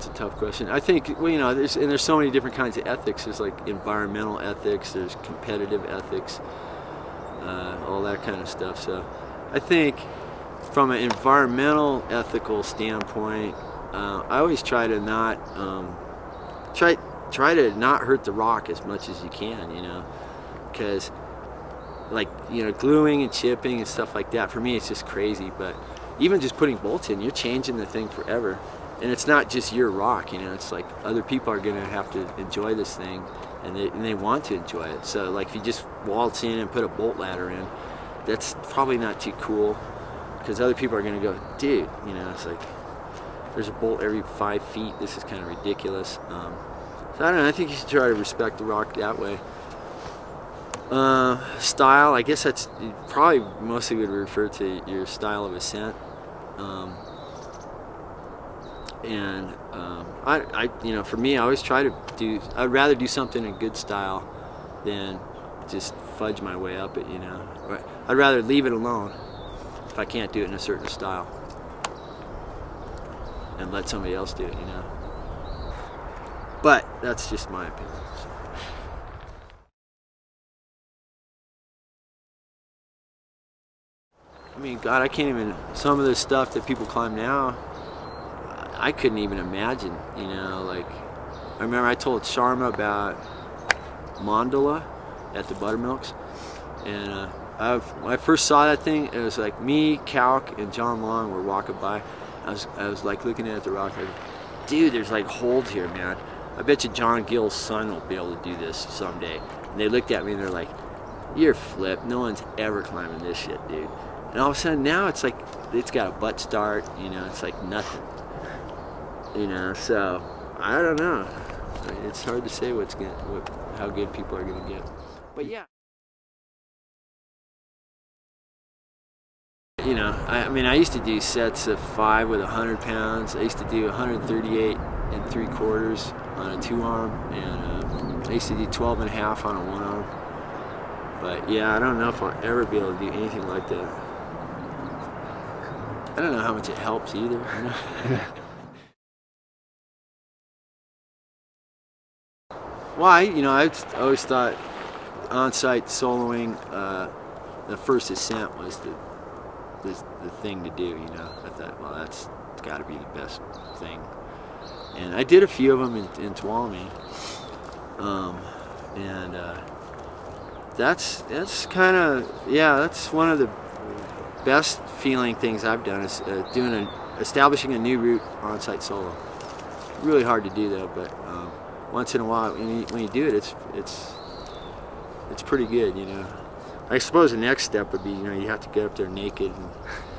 that's a tough question. I think well, you know, there's and there's so many different kinds of ethics. There's like environmental ethics. There's competitive ethics. Uh, all that kind of stuff. So, I think from an environmental ethical standpoint, uh, I always try to not um, try try to not hurt the rock as much as you can. You know, because like you know gluing and chipping and stuff like that for me it's just crazy but even just putting bolts in you're changing the thing forever and it's not just your rock you know it's like other people are to have to enjoy this thing and they, and they want to enjoy it so like if you just waltz in and put a bolt ladder in that's probably not too cool because other people are to go dude you know it's like there's a bolt every five feet this is kind of ridiculous um, so I don't know I think you should try to respect the rock that way uh, style, I guess that's probably mostly would refer to your style of ascent. Um, and um, I, I, you know, for me, I always try to do. I'd rather do something in good style than just fudge my way up it. You know, I'd rather leave it alone if I can't do it in a certain style and let somebody else do it. You know. But that's just my opinion. I mean, God, I can't even, some of the stuff that people climb now, I couldn't even imagine, you know, like, I remember I told Sharma about Mandala at the Buttermilks, and uh, i when I first saw that thing, it was like me, Kauk, and John Long were walking by. I was, I was like looking at the rock, like, dude, there's like holes here, man. I bet you John Gill's son will be able to do this someday. And they looked at me and they're like, you're flip. No one's ever climbing this shit, dude. And all of a sudden now it's like, it's got a butt start, you know, it's like nothing. You know, so I don't know. It's hard to say what's going what, how good people are gonna get. But yeah. You know, I, I mean, I used to do sets of five with 100 pounds. I used to do 138 and three quarters on a two arm, and uh, I used to do 12 and a half on a one arm. But yeah, I don't know if I'll ever be able to do anything like that. I don't know how much it helps either. Why? You know, I always thought on-site soloing, uh, the first ascent was the, the, the thing to do. You know, I thought, well, that's got to be the best thing. And I did a few of them in, in Tuolumne, um, and uh, that's that's kind of yeah, that's one of the best feeling things I've done is uh, doing a, establishing a new route on-site solo. Really hard to do though, but um, once in a while, when you, when you do it, it's it's it's pretty good, you know. I suppose the next step would be, you know, you have to get up there naked and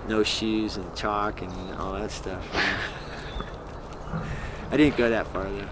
no shoes and chalk and all that stuff. I didn't go that far though.